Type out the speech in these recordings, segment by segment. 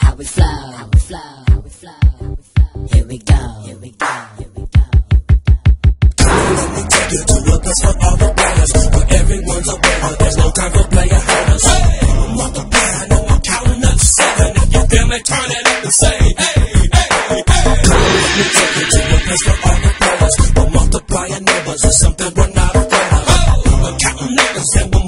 how we flow. Here we go, here we go, here we go. Let me take you to a place for all the players, everyone's a winner. There's no time for player haters. I'm multiplying and I'm. If you feel me, turn it up and say, hey, hey, hey. Let me take you to a place for all the players, multiplying numbers is something we're not afraid of. Oh, we're counting numbers and we're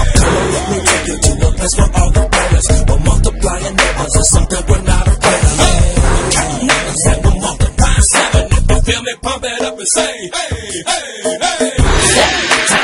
feel me, pump it up and say, hey, hey, hey.